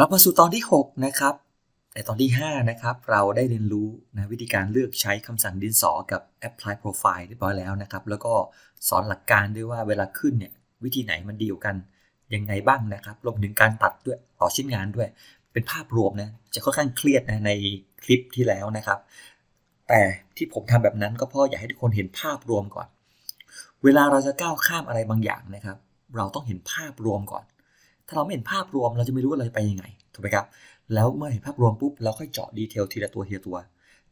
เรามาสู่ตอนที่ 6 นะครับ ในตอนที่ 5 นะครับ เราได้เรียนรู้นะวิธีการเลือกใช้คำสั่งดินสอกับ apply profile เรียบร้อยแล้วนะครับ แล้วก็สอนหลักการด้วยว่าเวลาขึ้นเนี่ยวิธีไหนมันดีกว่ากันยังไงบ้างนะครับรวมถึงการตัดด้วยต่อชิ้นงานด้วย เป็นภาพรวมนะจะค่อนข้างเครียดนะในคลิปที่แล้วนะครับ แต่ที่ผมทำแบบนั้นก็เพราะอยากให้ทุกคนเห็นภาพรวมก่อน เวลาเราจะก้าวข้ามอะไรบางอย่างนะครับ เราต้องเห็นภาพรวมก่อน ถ้าเราไม่เห็นภาพรวมเราจะไม่รู้ว่าเราจะไปยังไงถูกไหมครับ แล้วเมื่อเห็นภาพรวมปุ๊บเราค่อยเจาะดีเทลทีละตัวทีละตัว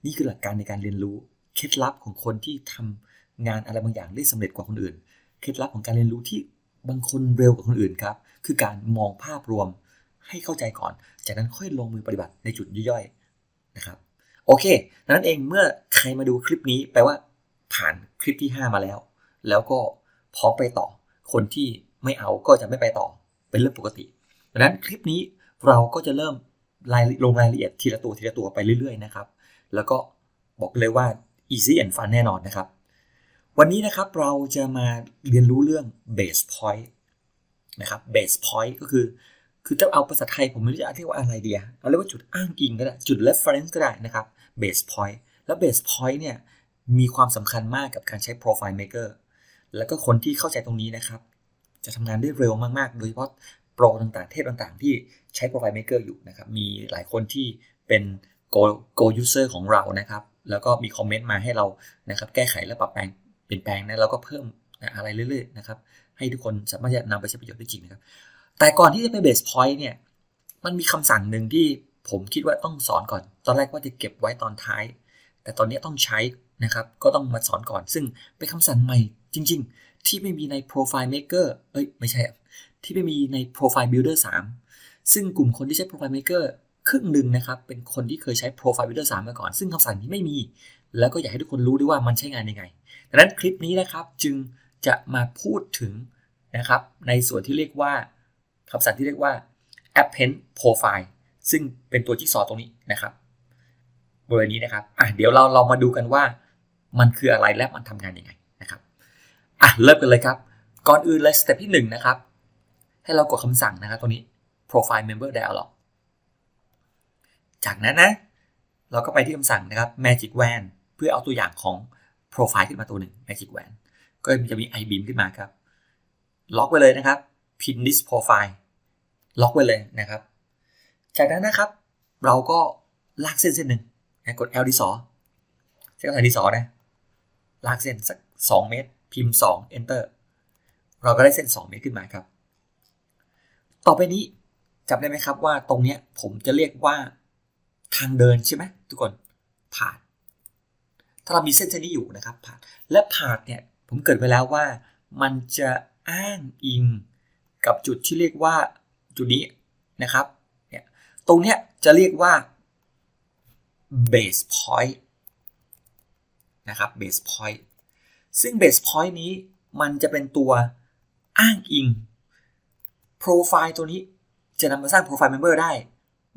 นี่คือหลักการในการเรียนรู้เคล็ดลับของคนที่ทำงานอะไรบางอย่างได้สำเร็จกว่าคนอื่น เคล็ดลับของการเรียนรู้ที่บางคนเร็วกว่าคนอื่นครับ คือการมองภาพรวมให้เข้าใจก่อน จากนั้นค่อยลงมือปฏิบัติในจุดย่อยๆนะครับ โอเค นั้นเองเมื่อใครมาดูคลิปนี้แปลว่าผ่านคลิปที่ 5 มาแล้ว แล้วก็พร้อมไปต่อ คนที่ไม่เอาก็จะไม่ไปต่อ เป็นเรื่องปกติดังนั้นคลิปนี้เราก็จะเริ่มรายลงรายละเอียดทีละตัวทีละตัวไปเรื่อยๆนะครับ แล้วก็บอกเลยว่า easy and fun แน่นอนนะครับ วันนี้นะครับเราจะมาเรียนรู้เรื่อง base point นะครับ base point ก็คือ คือจะเอาภาษาไทยผมไม่รู้จะเรียกว่าอะไรเดีเอาเรียกว่าจุดอ้างอิงก็ได้ จุด reference ก็ได้นะครับ base point แล้ว base point เนี่ยมีความสำคัญมากกับการใช้ profile maker แล้วก็คนที่เข้าใจตรงนี้นะครับ จะทำงานได้เร็วมากๆ โดยเฉพาะโปรต่างๆ เทพต่างๆ ที่ใช้ Profile Maker อยู่นะครับ มีหลายคนที่เป็น Go Go User ของเรานะครับ แล้วก็มีคอมเมนต์มาให้เรานะครับ แก้ไขและปรับแปลงเปลี่ยนแปลงนะแล้วก็เพิ่มอะไรเรื่อยๆนะครับ ให้ทุกคนสามารถจะนำไปใช้ประโยชน์ได้จริงนะครับ แต่ก่อนที่จะไป Base Point เนี่ย มันมีคำสั่งหนึ่งที่ผมคิดว่าต้องสอนก่อน ตอนแรกว่าจะเก็บไว้ตอนท้าย แต่ตอนนี้ต้องใช้นะครับ ก็ต้องมาสอนก่อน ซึ่งเป็นคำสั่งใหม่จริง ๆ ที่ไม่มีใน Profile Maker เอ้ยไม่ใช่ ที่ไม่มีใน Profile Builder 3 ซึ่งกลุ่มคนที่ใช้ Profile Maker ครึ่งหนึ่งนะครับเป็นคนที่เคยใช้ Profile Builder 3 มาก่อน ซึ่งคำสั่งนี้ไม่มี แล้วก็อยากให้ทุกคนรู้ด้วยว่ามันใช้งานยังไงดังนั้นคลิปนี้นะครับจึงจะมาพูดถึงนะครับในส่วนที่เรียกว่าคำสั่งที่เรียกว่า append profile ซึ่งเป็นตัวที่สอตรงนี้นะครับบริเวณนี้นะครับอะเดี๋ยวเราเรามาดูกันว่ามันคืออะไรและมันทำงานยังไง อะเริ่มกันเลยครับ ก่อนอื่นเลย step ที่1นะครับ ให้เรากดคำสั่งนะครับตัวนี้ profile member dialog จากนั้นนะ เราก็ไปที่คำสั่งนะครับ magic wand เพื่อเอาตัวอย่างของ profile ขึ้นมาตัวหนึ่ง magic wand ก็จะมี ibeam ขึ้นมาครับ ล็อกไว้เลยนะครับ pin this profile ล็อกไว้เลยนะครับ จากนั้นนะครับ เราก็ลากเส้นเส้นหนึ่งกด L ดีสอใช้กด L ดีสอนะ ลากเส้นสัก 2 เมตร พิมพ์ 2 enter เราก็ได้เส้น 2 เมตรขึ้นมาครับ ต่อไปนี้จำได้ไหมครับว่าตรงเนี้ยผมจะเรียกว่าทางเดินใช่ไหมทุกคนผ่าน ถ้าเรามีเส้นเส้นนี้อยู่นะครับผ่านและผ่านเนี่ยผมเกิดไปแล้วว่ามันจะอ้างอิงกับจุดที่เรียกว่าจุดนี้นะครับเนี่ยตรงเนี้ยจะเรียกว่า base point นะครับ base point ซึ่ง base point นี้มันจะเป็นตัวอ้างอิง profile ตัวนี้จะนำมาสร้าง profile member ได้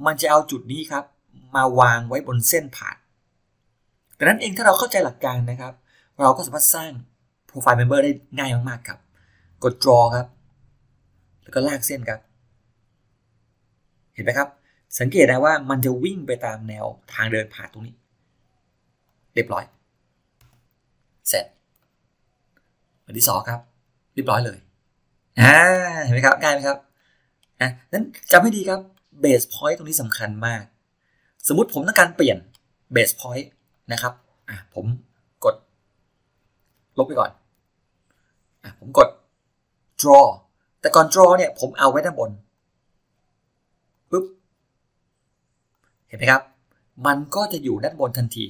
มันจะเอาจุดนี้ครับ มาวางไว้บนเส้นผ่านดังนั้นเองถ้าเราเข้าใจหลักการนะครับ เราก็สามารถสร้าง profile member ได้ง่ายมากๆครับ กด draw ครับ แล้วก็ลากเส้นครับ เห็นไหมครับ สังเกตได้ว่ามันจะวิ่งไปตามแนวทางเดินผ่านตรงนี้ เรียบร้อย เสร็จ อันที่สองครับเรียบร้อยเลยอ่าเห็นไหมครับง่ายไหมครับอะนั้นจำให้ดีครับ base point ตรงนี้สำคัญมาก สมมุติผมต้องการเปลี่ยน base point นะครับอะผมกด ลบไปก่อนอะผมกด draw แต่ก่อน draw เนี่ยผมเอาไว้ด้านบนปุ๊บเห็นไหมครับ มันก็จะอยู่ด้านบนทันที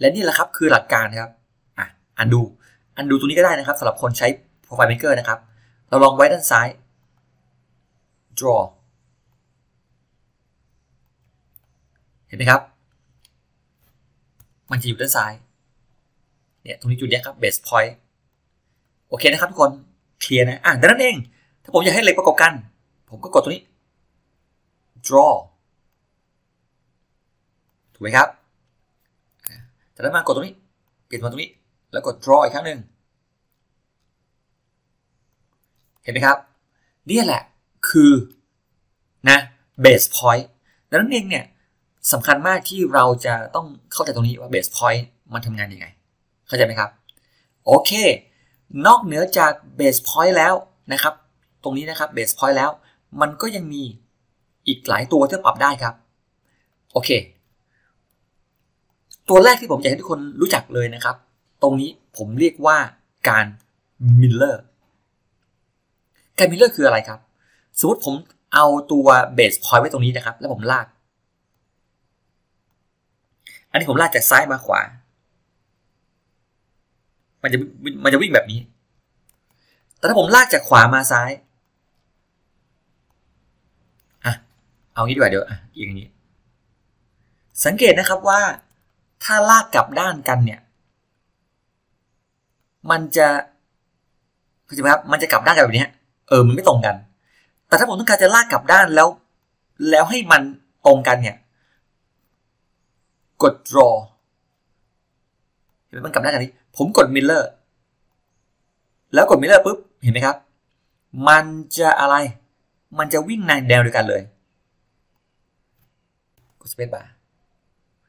และนี่แหละครับคือหลักการครับอะอันดู อันดูตรงนี้ก็ได้นะครับสำหรับคนใช้ Profile Maker นะครับ เราลองไว้ด้านซ้าย draw เห็นไหมครับ มันจะอยู่ด้านซ้าย เนี่ยตรงนี้จุดนี้ครับ base point โอเคนะครับทุกคน เคลียร์นะ อะดังนั้นเอง ถ้าผมอยากให้เหล็กประกอบกัน ผมก็กดตรงนี้ draw ถูกไหมครับจากนั้นมากดตรงนี้ เปลี่ยนมาตรงนี้ แล้วกด draw อีกครั้งหนึ่งเห็นไหมครับ นี่แหละคือนะ base point ดังนั้นเองเนี่ยสำคัญมากที่เราจะต้องเข้าใจตรงนี้ว่า base point มันทำงานยังไง เข้าใจไหมครับ โอเค นอกเหนือจาก base point แล้วนะครับ ตรงนี้นะครับ base point แล้ว มันก็ยังมีอีกหลายตัวที่ปรับได้ครับ โอเค ตัวแรกที่ผมอยากให้ทุกคนรู้จักเลยนะครับ ตรงนี้ผมเรียกว่าการ mirror การ mirror คืออะไรครับ สมมติผมเอาตัว base point ไว้ตรงนี้นะครับ แล้วผมลาก อันนี้ผมลากจากซ้ายมาขวา มันจะมันจะวิ่งแบบนี้ แต่ถ้าผมลากจากขวามาซ้ายอะเอางี้ดีกว่าเดี๋ยวอะอย่างนี้ สังเกตนะครับว่าถ้าลากกลับด้านกันเนี่ย มันจะเข้าใจไหมครับมันจะกลับด้านกันแบบนี้เออมันไม่ตรงกัน แต่ถ้าผมต้องการจะลากกลับด้านแล้ว แล้วให้มันตรงกันเนี่ย กด draw เห็นไหมมันกลับด้านกันนี้ ผมกด mirror แล้วกด mirror ปุ๊บเห็นไหมครับ มันจะอะไร มันจะวิ่งในแนวเดียวกันเลยกด space bar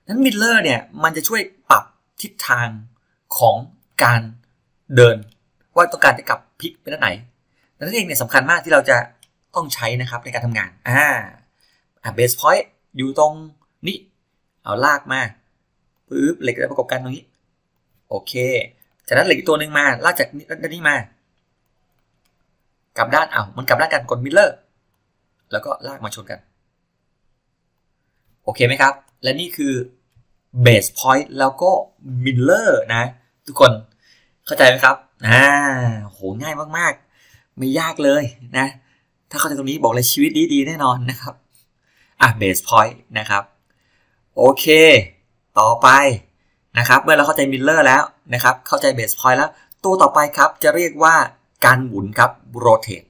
นั้นมิลเลอร์เนี่ย มันจะช่วยปรับทิศทางของการ เดิน ว่าต้องการจะกลับพลิกไปด้านไหนนั่นเองเนี่ยสำคัญมากที่เราจะต้องใช้นะครับในการทำงานอ่าอ่า base point อยู่ตรงนี้ เอาลากมาปึ๊บเหล็กจะประกบกันตรงนี้ โอเค จากนั้นเหล็กอีกตัวหนึ่งมาลากจากด้านนี้มา กลับด้านเอามันกลับด้านกันกด mirror แล้วก็ลากมาชนกัน โอเคไหมครับ และนี่คือ base point แล้วก็ mirror นะ ทุกคน เข้าใจไหมครับอ่าโหง่ายมากๆ ไม่ยากเลยนะ ถ้าเข้าใจตรงนี้บอกเลยชีวิตดีๆแน่นอนนะครับ อะ base point นะครับ โอเค ต่อไปนะครับ เมื่อเราเข้าใจ miller แล้วนะครับ เข้าใจ base point แล้ว ตัวต่อไปครับจะเรียกว่าการหมุนครับ rotate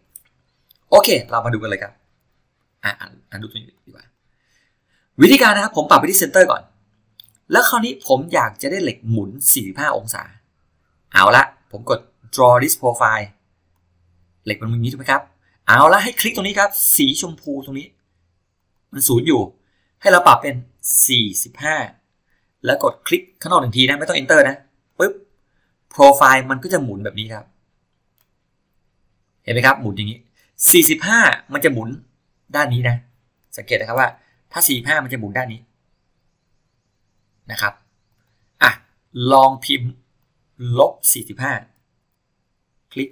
โอเค เรามาดูกันเลยครับ อะอ่านดูตรงนี้ดีกว่า วิธีการนะครับ ผมปรับไปที่เซนเตอร์ก่อน แล้วคราวนี้ผมอยากจะได้เหล็กหมุน 45 องศา เอาละผมกด draw this profile เหล็กมันมีนี้ถูกไหมครับ เอาละให้คลิกตรงนี้ครับ สีชมพูตรงนี้ มันศูนย์อยู่ ให้เราปรับเป็น 45 แล้วกดคลิกข้างนอกหนึ่งทีนะ ไม่ต้อง enter นะปึ๊บ profile มันก็จะหมุนแบบนี้ครับ เห็นไหมครับ หมุนอย่างนี้ 45 มันจะหมุนด้านนี้นะ สังเกตนะครับว่า ถ้า 45 มันจะหมุนด้านนี้นะครับอะลองพิมพ์ ลบ45คลิก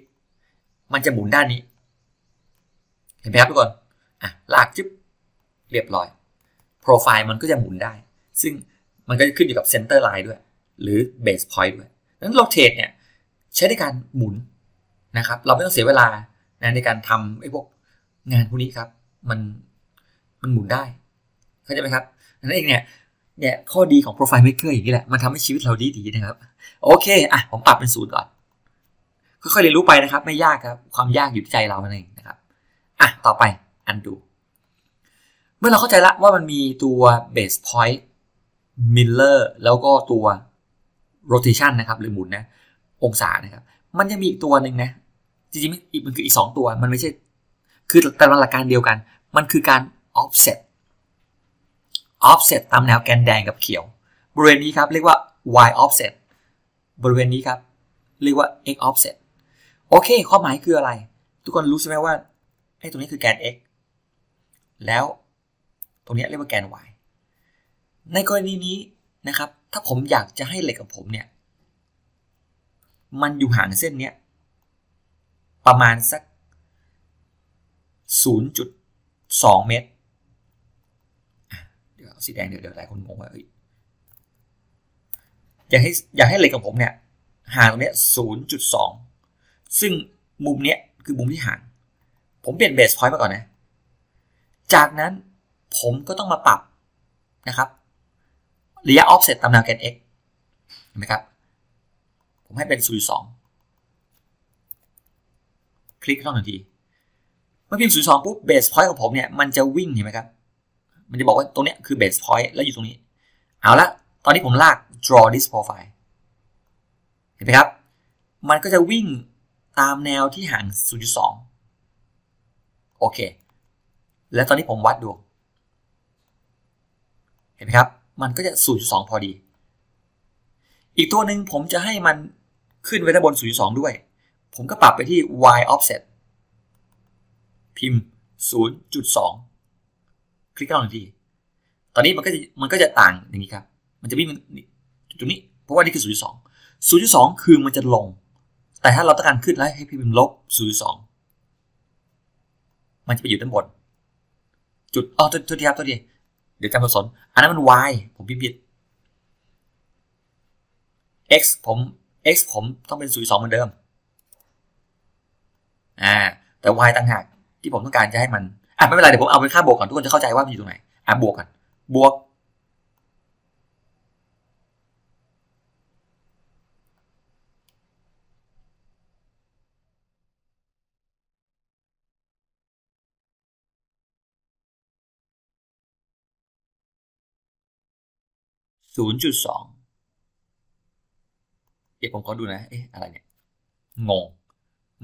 มันจะหมุนด้านนี้ เห็นไหมครับทุกคนอะลากจิ๊บเรียบร้อย โปรไฟล์มันก็จะหมุนได้ ซึ่งมันก็จะขึ้นอยู่กับ center line ด้วย หรือ base point ด้วยนั้น rotate เนี่ย ใช้ในการหมุนนะครับ เราไม่ต้องเสียเวลานะในการทำไอ้พวกงานพวกนี้ครับ มันมันหมุนได้ เข้าใจไหมครับนั่นเองเนี่ยเนี่ยข้อดีของ Profile Maker อย่างนี้แหละ มันทำให้ชีวิตเราดีดีนะครับ โอเคอะผมปรับเป็นศูนย์ก่อนค่อยๆเรียนรู้ไปนะครับ ไม่ยากครับ ความยากอยู่ที่ใจเราเองนะครับอะต่อไป undo เมื่อเราเข้าใจละว่ามันมีตัว base point miller แล้วก็ตัว rotation นะครับหรือหมุนนะ องศานะครับ มันจะมีอีกตัวหนึ่งนะ จริงๆอีกมันคืออีกสองตัว มันไม่ใช่ คือแต่ละหลักการเดียวกัน มันคือการ offset offset ตามแนวแกนแดงกับเขียว บริเวณนี้ครับ เรียกว่า y offset บริเวณนี้ครับ เรียกว่า x offset โอเค ความหมายคืออะไร ทุกคนรู้ใช่ไหมว่าไอ้ตรงนี้คือแกน x แล้วตรงนี้เรียกว่าแกน y ในกรณีนี้นะครับ ถ้าผมอยากจะให้เหล็กของผมเนี่ย มันอยู่ห่างเส้นเนี้ยประมาณสัก 0.2 เมตร เดี๋ยวสีแดงเดี๋ยวเดี๋ยวหลายคนงงว่าเฮ้ย อยากให้อยากให้เล็กของผมเนี่ยห่างตรงนี้ศูนย0.2ซึ่งมุมเนี้ยคือมุมที่ห่าง ผมเปลี่ยนเบสพอยต์มาก่อนนะ จากนั้นผมก็ต้องมาปรับนะครับระยะ offset ตามแนวแกน x เห็นไหมครับ ผมให้เป็น0.2คลิกเข้าทันที เมื่อพิมพ์0.2ปุ๊บเบสพอยต์ของผมเนี่ยมันจะวิ่งเห็นไหมครับ มันจะบอกว่าตรงนี้ยคือ base point แล้วอยู่ตรงนี้ เอาละตอนนี้ผมลาก draw this profile เห็นไหมครับ มันก็จะวิ่งตามแนวที่ห่าง 0.2 โอเค แล้วตอนนี้ผมวัดดู เห็นไหมครับ มันก็จะ 0.2 พอดี อีกตัวหนึ่งผมจะให้มันขึ้นไว้ด้านบน 0.2 ด้วย ผมก็ปรับไปที่ y offset พิมพ์ 0.2 คลิกเข้าหนึ่งที ตอนนี้มันก็จะมันก็จะต่างอย่างนี้ครับ มันจะวิ่ง ตรงนี้ เพราะว่านี่คือ0.2 0.2คือมันจะลง แต่ถ้าเราต้องการขึ้นแล้วให้พิมพ์ลบ0.2มันจะไปอยู่ด้านบน จุดอ๋อตัวทีครับตัวทีเดี๋ยวจำสับสนอันนั้นมัน y ผมพิมพ์ผิด x ผม x ผมต้องเป็น0.2เหมือนเดิมอ่าแต่ y ต่างหากที่ผมต้องการจะให้มันอะไม่เป็นไรเดี๋ยวผมเอาเป็นค่าบวกก่อนทุกคนจะเข้าใจว่ามันอยู่ตรงไหนอะบวกกันบวก ศูนย์จุดสองเดี๋ยวผมขอดูนะ เอ๊ะ อะไรเนี่ย งง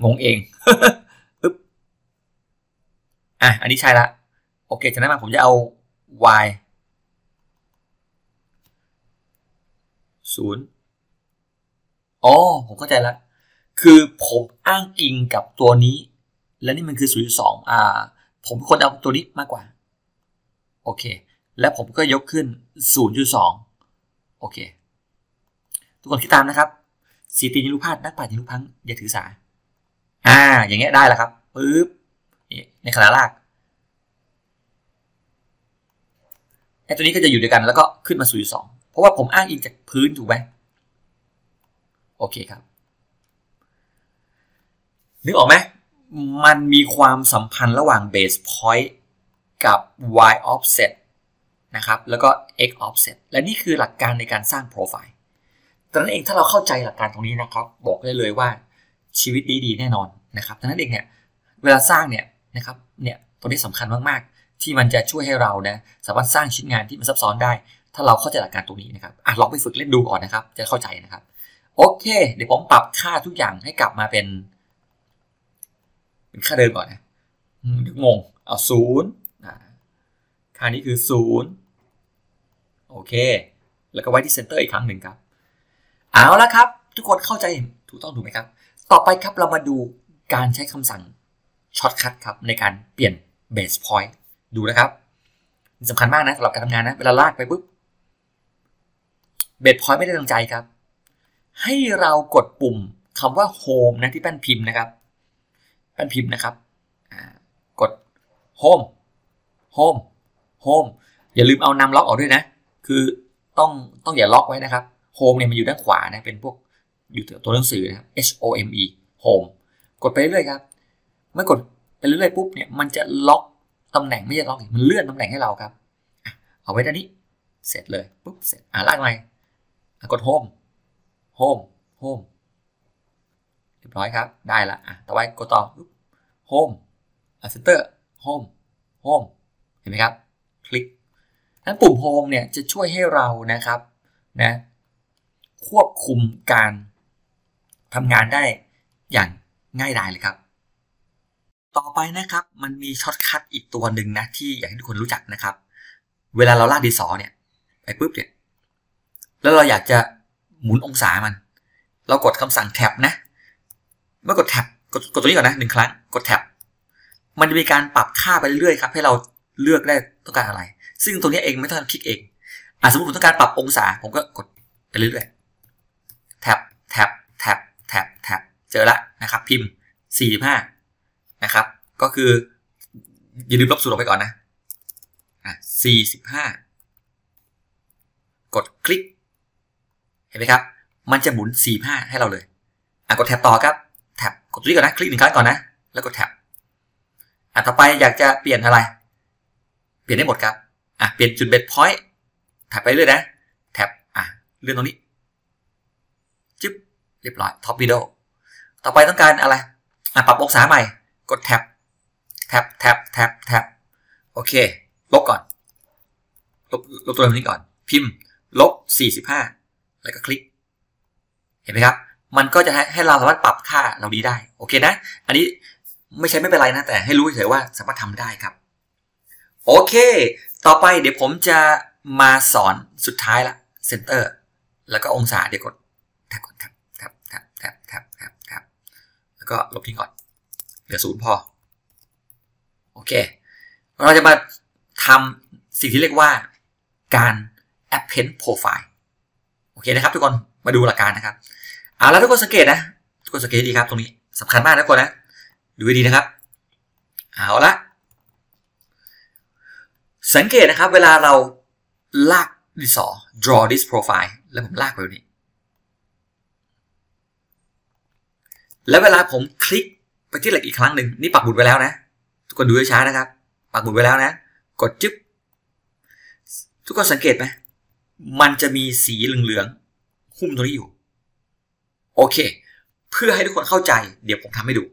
งงเองปึ๊บ อะ อันนี้ใช่ละ โอเคจากนั้นมาผมจะเอา y ศูนย์อ๋อ ผมเข้าใจล้วคือผมอ้างอิงกับตัวนี้ และนี่มันคือศูนย์สองอ่า ผมคนเอาตัวนี้มากกว่า โอเค แล้วผมก็ยกขึ้น 0.2 โอเค ทุกคนคิดตามนะครับสีตีนิรุพาดนักปราชญ์นิรุพังอย่าถือสา อ่า อย่างเงี้ยได้แล้วครับปึ๊บในขณะลากไอ้ตัวนี้ก็จะอยู่ด้วยกันแล้วก็ขึ้นมา0.2เพราะว่าผมอ้างอิงจากพื้นถูกไหมโอเคครับ นึกออกไหมมันมีความสัมพันธ์ระหว่าง base point กับ y offset นะครับ แล้วก็ x offset และนี่คือหลักการในการสร้างโปรไฟล์ดังนั้นเองถ้าเราเข้าใจหลักการตรงนี้นะครับ บอกได้เลยว่าชีวิตดีดีแน่นอนนะครับดังนั้นเองเนี่ยเวลาสร้างเนี่ยนะครับเนี่ยตรงนี้สำคัญมากๆ ที่มันจะช่วยให้เรานะสามารถสร้างชิ้นงานที่มันซับซ้อนได้ ถ้าเราเข้าใจหลักการตรงนี้นะครับอะลองไปฝึกเล่นดูก่อนนะครับ จะเข้าใจนะครับ โอเค เดี๋ยวผมปรับค่าทุกอย่างให้กลับมาเป็นเป็นค่าเดิมก่อนนะเดี๋ยวงงเอาศูนย์ค่านี้คือศูนย์ โอเค แล้วก็ไว้ที่ center อีกครั้งหนึ่งครับ เอาละครับ ทุกคนเข้าใจถูกต้องถูกไหมครับ ต่อไปครับเรามาดูการใช้คำสั่ง shortcut ครับในการเปลี่ยน base point ดูนะครับสำคัญมากนะสำหรับการทำงานนะเวลาลากไปปุ๊บเบสพอยต์ไม่ได้ตั้งใจครับ ให้เรากดปุ่มคำว่า home นะที่แป้นพิมพ์นะครับ แป้นพิมพ์นะครับกด home home home อย่าลืมเอานำล็อกออกด้วยนะ คือต้องต้องอย่าล็อกไว้นะครับ home เนี่ยมันอยู่ด้านขวานะเป็นพวกอยู่ตัวหนังสือนะครับ H O M E home กดไปเรื่อยครับ เมื่อกดไปเรื่อยๆปุ๊บเนี่ยมันจะล็อกตำแหน่งไม่ใช่ล็อกมันเลื่อนตำแหน่งให้เราครับเอาไว้ด้านนี้เสร็จเลยปุ๊บเสร็จอ่าลากไปกด home home home เรียบร้อยครับ ได้ละอะต่อไปกดต่อปุ๊บ home อะ center home home เห็นไหมครับ คลิก นั้นปุ่ม home เนี่ยจะช่วยให้เรานะครับนะควบคุมการทำงานได้อย่างง่ายดายเลยครับ ต่อไปนะครับมันมี shortcut อีกตัวหนึ่งนะที่อยากให้ทุกคนรู้จักนะครับ เวลาเราลากดีสอเนี่ยไปปุ๊บเนี่ยแล้วเราอยากจะหมุนองศามัน เรากดคำสั่ง tab นะ เมื่อกด tab กดกดตัวนี้ก่อนนะหนึ่งครั้งกด tab มันจะมีการปรับค่าไปเรื่อยๆครับ ให้เราเลือกได้ต้องการอะไร ซึ่งตัวนี้เองไม่ต้องคลิกเองอะสมมติผมต้องการปรับองศา ผมก็กดไปเรื่อยๆ tabแท็บแท็บแท็บแท็บเจอละนะครับ พิมพ์ 45 นะครับ ก็คือ อย่าลืมลบสูตรออกไปก่อนนะอะ45 กดคลิก เห็นไหมครับ มันจะหมุน 45 ให้เราเลยอะกดแท็บต่อครับแท็บกดตัวนี้ก่อนนะ คลิกหนึ่งครั้งก่อนนะ แล้วกดแท็บอะต่อไปอยากจะเปลี่ยนอะไร เปลี่ยนได้หมดครับ อะเปลี่ยนจุดเบสพอยต์แท็บไปเรื่อยนะแท็บอะเลื่อนตรงนี้จึ๊บเรียบร้อยท็อปวิดีโอต่อไปต้องการอะไรอะปรับองศาใหม่กดแท็บแท็บแท็บแท็บแท็บโอเค ลบก่อน ลบลบตัวนี้ก่อน พิมพ์ ลบ 45 แล้วก็คลิก เห็นไหมครับ มันก็จะให้ให้เราสามารถปรับค่าเราดีได้ โอเคนะ อันนี้ไม่ใช่ไม่เป็นไรนะ แต่ให้รู้เฉยว่าสามารถทำได้ครับ โอเค ต่อไปเดี๋ยวผมจะมาสอนสุดท้ายละเซนเตอร์แล้วก็องศาเดี๋ยวกดแท็บก่อนแท็บแท็บแท็บแท็บแท็บแท็บแท็บแล้วก็ลบทิ้งก่อน เหลือศูนย์พอ โอเค เราจะมาทำสิ่งที่เรียกว่าการ append profile โอเคนะครับทุกคนมาดูหลักการนะครับเอาแล้วทุกคนสังเกตนะ ทุกคนสังเกตดีครับตรงนี้สำคัญมากนะทุกคนนะ ดูดีนะครับ เอาละ สังเกตนะครับ เวลาเราลากดินสอ draw this profile แล้วผมลากไปนี้ แล้วเวลาผมคลิกไปที่เหล็กอีกครั้งหนึ่งนี่ปักหมุดไว้แล้วนะ ทุกคนดูช้านะครับ ปักหมุดไว้แล้วนะ กดจึ๊บ ทุกคนสังเกตไหมมันจะมีสีเหลืองๆหุ้มตรงนี้อยู่ โอเค เพื่อให้ทุกคนเข้าใจ เดี๋ยวผมทำให้ดู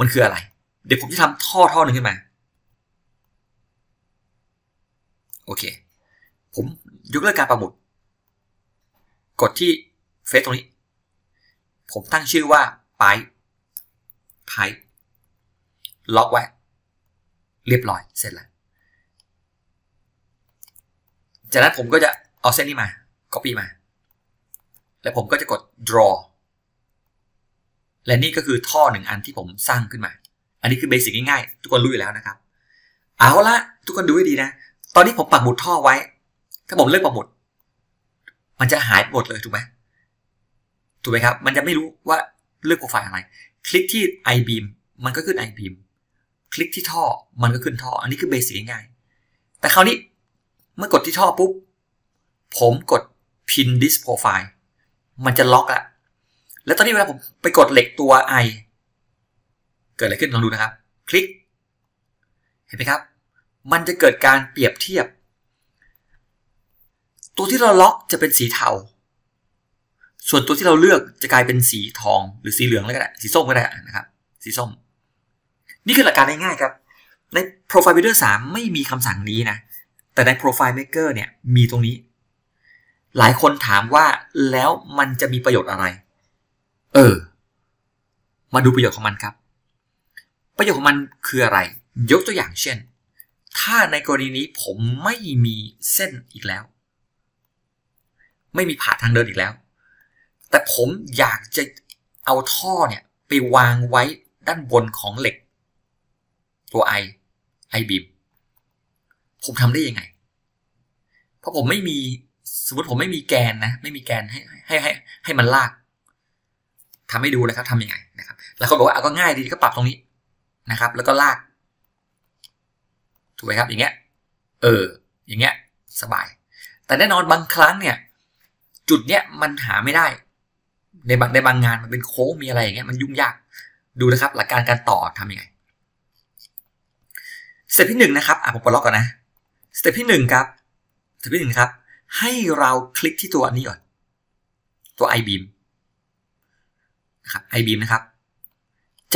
มันคืออะไร เดี๋ยวผมจะทำท่อท่อหนึ่งขึ้นมา โอเค ผมยกเลิกการประมุดกดที่เฟซตรงนี้ ผมตั้งชื่อว่าไปไพล็อกไว้ เรียบร้อย เสร็จแล้ว จากนั้นผมก็จะเอาเส้นนี้มา copy มา แล้วผมก็จะกด draw และนี่ก็คือท่อหนึ่งอันที่ผมสร้างขึ้นมา อันนี้คือเบสิกง่ายๆ ทุกคนรู้อยู่แล้วนะครับ เอาละทุกคนดูให้ดีนะ ตอนนี้ผมปักหมุดท่อไว้ ถ้าผมเลือกปักหมุด มันจะหายหมดเลยถูกไหมถูกไหมครับ มันจะไม่รู้ว่าเลือกโปรไฟล์อะไร คลิกที่ iBeam มันก็ขึ้น iBeam คลิกที่ท่อมันก็ขึ้นท่อ อันนี้คือเบสิกง่าย แต่คราวนี้เมื่อกดที่ท่อปุ๊บ ผมกด pin this profile มันจะล็อกละ แล้วตอนนี้เวลาผมไปกดเหล็กตัว i เกิดอะไรขึ้นลองดูนะครับ คลิก เห็นไหมครับ มันจะเกิดการเปรียบเทียบ ตัวที่เราล็อกจะเป็นสีเทา ส่วนตัวที่เราเลือกจะกลายเป็นสีทองหรือสีเหลืองก็ได้สีส้มก็ได้นะครับ สีส้ม นี่คือหลักการง่ายๆครับ ใน Profile Builder 3 ไม่มีคำสั่งนี้นะ แต่ใน Profile Maker เนี่ยมีตรงนี้ หลายคนถามว่าแล้วมันจะมีประโยชน์อะไร เออ มาดูประโยชน์ของมันครับ ประโยชน์ของมันคืออะไร ยกตัวอย่างเช่น ถ้าในกรณีนี้ผมไม่มีเส้นอีกแล้ว ไม่มีผ่าทางเดินอีกแล้ว แต่ผมอยากจะเอาท่อเนี่ย ไปวางไว้ด้านบนของเหล็ก ตัวไอไอบีมผมทำได้ยังไง เพราะผมไม่มีสมมติผมไม่มีแกนนะ ไม่มีแกนให้ให้ให้ให้มันลากทำให้ดูนะครับทำยังไงนะครับ แล้วเขาบอกว่าเอาก็ง่ายดีก็ปรับตรงนี้นะครับ แล้วก็ลาก ถูกไหมครับอย่างเงี้ยเอออย่างเงี้ยสบาย แต่แน่นอนบางครั้งเนี่ยจุดเนี้ยมันหาไม่ได้ ในบางในบางงานมันเป็นโค้งมีอะไรอย่างเงี้ยมันยุ่งยากดูนะครับ หลักการการต่อทำยังไง step ที่หนึ่งนะครับอะผมปลดล็อกก่อนนะ step ที่หนึ่งครับ step ที่หนึ่งครับ ให้เราคลิกที่ตัวนี้ก่อน ตัว I-beam นะครับ I-beam นะครับ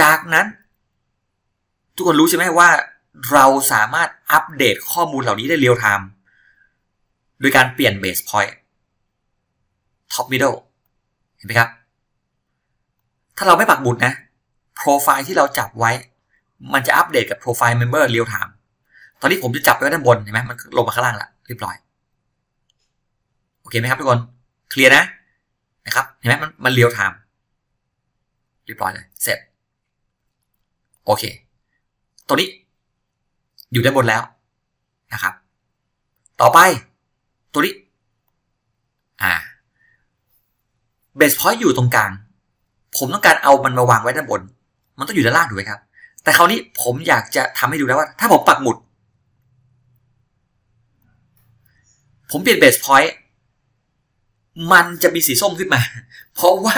จากนั้น ทุกคนรู้ใช่ไหมว่า เราสามารถอัปเดตข้อมูลเหล่านี้ได้ real time โดยการเปลี่ยน base point top middle เห็นไหมครับ ถ้าเราไม่ปักหมุดนะโปรไฟล์ที่เราจับไว้ มันจะอัปเดตกับโปรไฟล์ member real time ตอนนี้ผมจะจับไว้ด้านบนเห็นไหมมันลงมาข้างล่างละเรียบร้อย โอเคไหมครับทุกคน เคลียร์นะนะครับเห็นไหมมันมัน real timeเรียบร้อยเลยเสร็จโอเค ตัวนี้ อยู่ด้านบนแล้วนะครับ ต่อไปตัวนี้อ่า base point อยู่ตรงกลาง ผมต้องการเอามันมาวางไว้ด้านบน มันต้องอยู่ด้านล่างถูกไหมครับ แต่คราวนี้ผมอยากจะทำให้ดูแล้วว่า ถ้าผมปักหมุด ผมเปลี่ยน base pointมันจะมีสีส้มขึ้นมา เพราะว่า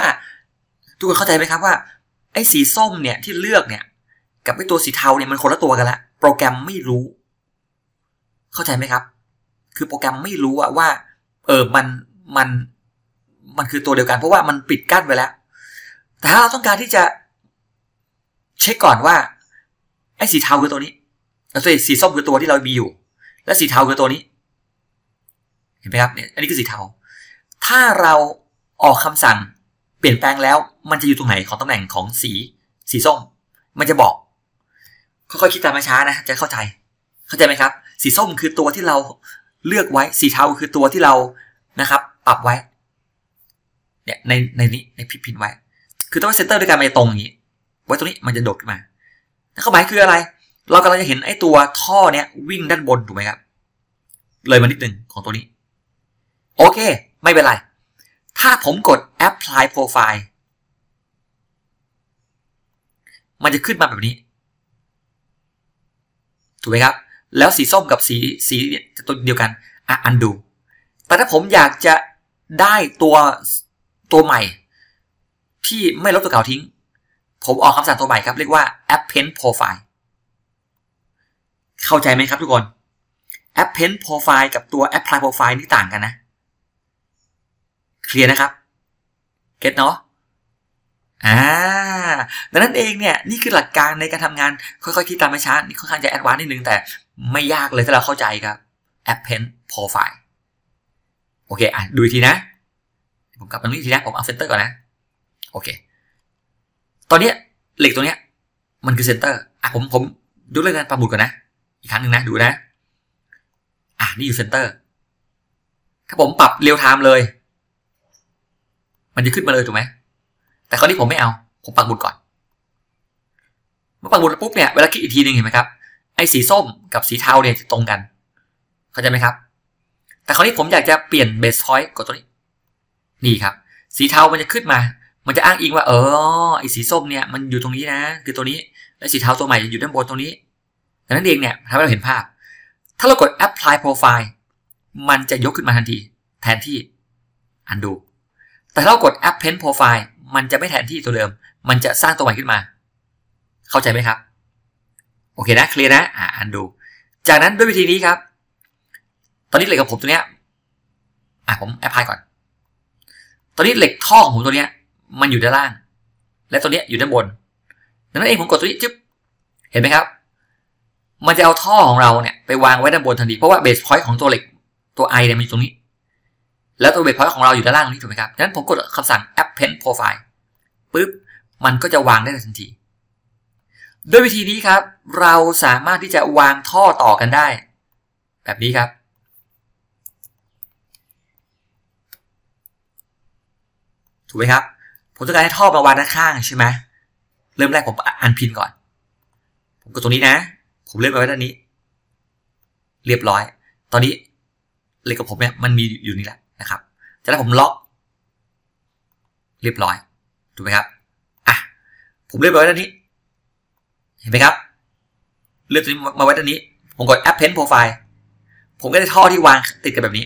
ทุกคนเข้าใจไหมครับว่าไอ้สีส้มเนี่ยที่เลือกเนี่ย กับไอ้ตัวสีเทาเนี่ยมันคนละตัวกันละ โปรแกรมไม่รู้ เข้าใจไหมครับ คือโปรแกรมไม่รู้ว่า เออมันมันมันคือตัวเดียวกัน เพราะว่ามันปิดกั้นไปแล้ว แต่ถ้าเราต้องการที่จะเช็คก่อนว่าไอ้สีเทาคือตัวนี้ แล้วสีส้มคือตัวที่เรามีอยู่ และสีเทาคือตัวนี้ เห็นไหมครับเนี่ยอันนี้คือสีเทา ถ้าเราออกคำสั่งเปลี่ยนแปลงแล้ว มันจะอยู่ตรงไหนของตำแหน่งของสีสีส้ม มันจะบอก ค่อยๆคิดตามมาช้านะจะเข้าใจ เข้าใจไหมครับ สีส้มคือตัวที่เราเลือกไว้ สีเทาคือตัวที่เรานะครับ ปรับไว้ เนี่ยในในนี้ในพิพินไว้ คือต้องเซนเตอร์ด้วยการไปตรงอย่างนี้ ไว้ตรงนี้มันจะโดดขึ้นมาข้าหมายคืออะไร เรากำลังจะเห็นไอ้ตัวท่อเนี้ยวิ่งด้านบนถูกไหมครับ เลยมานิดหนึ่งของตัวนี้ โอเค ไม่เป็นไร ถ้าผมกด apply profile มันจะขึ้นมาแบบนี้ ถูกไหมครับ แล้วสีส้มกับสีสีตัวเดียวกันอะ undo แต่ถ้าผมอยากจะได้ตัวตัวใหม่ ที่ไม่ลบตัวเก่าทิ้ง ผมออกคำสั่งตัวใหม่ครับ เรียกว่า append profile เข้าใจไหมครับทุกคน append profile กับตัว apply profile นี่ต่างกันนะ เคลียร์นะครับ get เนาะอ่า ดังนั้นเองเนี่ยนี่คือหลักการในการทำงานค่อยๆคิดตามไม่ช้านี่ค่อนข้างจะ advance นิดนึงแต่ไม่ยากเลยถ้าเราเข้าใจครับ append profile โอเคอะดูทีนะ ผมกลับมาตรงนี้ทีนะผมเอา center ก่อนนะ โอเค ตอนนี้เหล็กตัวเนี้ย มันคือ center อะผมผมยกเรื่องการปักหมุดก่อนนะ อีกครั้งหนึ่งนะดูนะ อะนี่อยู่ center ถ้าผมปรับ real time เลย มันจะขึ้นมาเลยถูกไหมแต่คราวนี้ผมไม่เอา ผมปักหมุดก่อน เมื่อปักหมุดปุ๊บเนี่ยเวลาคลิกอีกทีหนึ่งเห็นไหมครับไอ้สีส้มกับสีเทาเนี่ยจะตรงกัน เข้าใจไหมครับ แต่คราวนี้ผมอยากจะเปลี่ยนเบสพอยต์กดตัวนี้ นี่ครับ สีเทามันจะขึ้นมา มันจะอ้างอิงว่า เออไอ้สีส้มเนี่ยมันอยู่ตรงนี้นะ คือตัวนี้ และสีเทาตัวใหม่อยู่ด้านบนตรงนี้ดังนั้นเองเนี่ยทำให้เราเห็นภาพ ถ้าเรากด apply profile มันจะยกขึ้นมาทันที แทนที่ undo แต่ถ้าเรากด append profile มันจะไม่แทนที่ตัวเดิม มันจะสร้างตัวใหม่ขึ้นมา เข้าใจไหมครับ โอเคนะเคลียร์นะอ่า undo จากนั้นด้วยวิธีนี้ครับ ตอนนี้เหล็กของผมตัวเนี้ยอะผม apply ก่อน ตอนนี้เหล็กท่อของผมตัวเนี้ย มันอยู่ด้านล่าง และตัวเนี้ยอยู่ด้านบนดังนั้นเองผมกดตัวนี้จึ๊บเห็นไหมครับ มันจะเอาท่อของเราเนี่ยไปวางไว้ด้านบนทันทีเพราะว่าเบสพอยต์ของตัวเหล็กตัว i เนี่ยมันอยู่ตรงนี้ แล้วตัว base point ของเราอยู่ด้านล่างตรงนี้ถูกไหมครับดังนั้นผมกดคำสั่ง append profile ปุ๊บ มันก็จะวางได้ทันที ด้วยวิธีนี้ครับ เราสามารถที่จะวางท่อต่อกันได้ แบบนี้ครับ ถูกไหมครับ ผมต้องการให้ท่อมาวางด้านข้างใช่ไหมเริ่มแรกผมอันพินก่อน ผมกดตรงนี้นะ ผมเลื่อนไปไว้ด้านนี้ เรียบร้อย ตอนนี้เหล็กกับผมเนี่ยมันมีอยู่นี่แหละนะครับจากนั้นผมล็อก เรียบร้อย ถูกไหมครับ ผมเลือนไปไว้ด้านนี้ เห็นไหมครับ เลือนตัวนี้มาไว้ด้านนี้ ผมกด append profile ผมก็ได้ท่อที่วางติดกันแบบนี้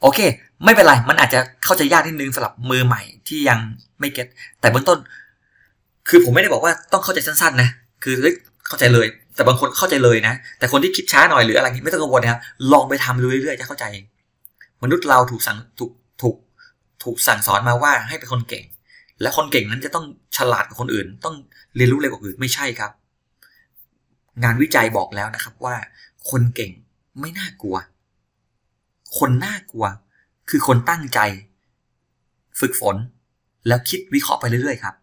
โอเค ไม่เป็นไร มันอาจจะเข้าใจยากนิดนึงสำหรับมือใหม่ที่ยังไม่เก็ตแต่เบื้องต้น คือผมไม่ได้บอกว่าต้องเข้าใจสั้นๆนะ คือเฮ้ยเข้าใจเลย แต่บางคนเข้าใจเลยนะ แต่คนที่คิดช้าหน่อยหรืออะไรนี้ไม่ต้องกังวลนะครับ ลองไปทำดูเรื่อยๆจะเข้าใจ มนุษย์เราถูกสั่งถูกถูกถูกสั่งสอนมาว่าให้เป็นคนเก่ง และคนเก่งนั้นจะต้องฉลาดกว่าคนอื่น ต้องเรียนรู้เร็วกว่าอื่นไม่ใช่ครับ งานวิจัยบอกแล้วนะครับว่า คนเก่งไม่น่ากลัว คนน่ากลัว คือคนตั้งใจ ฝึกฝน แล้วคิดวิเคราะห์ไปเรื่อยๆครับ